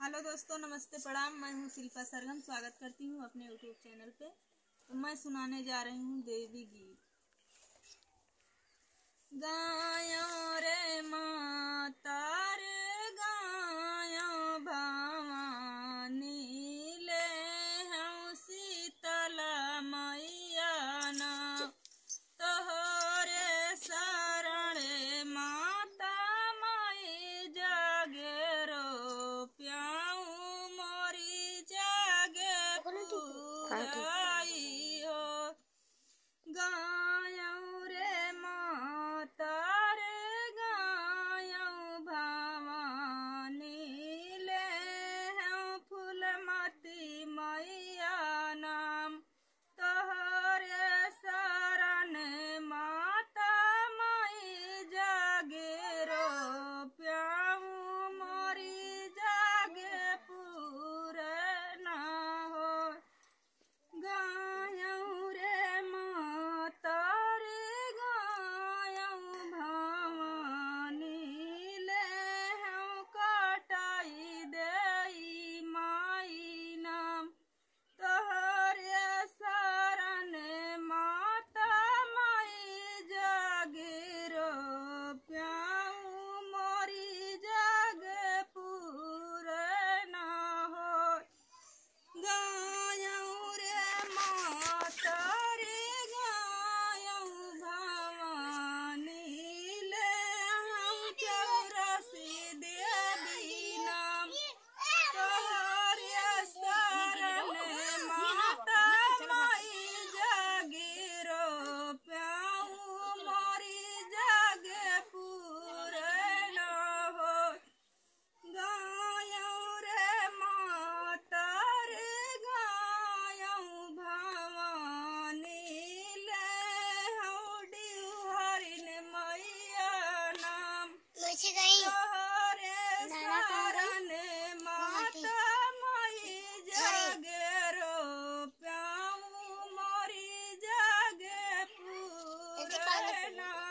Hello दोस्तों, नमस्ते प्रणाम। मैं हूँ शिल्पा सरगम। स्वागत करती हूँ अपने यूट्यूब चैनल पे। तो मैं सुनाने जा रही हूँ देवी गीत। गायों 哥 No.